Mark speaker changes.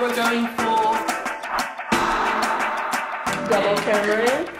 Speaker 1: We're going for double camera.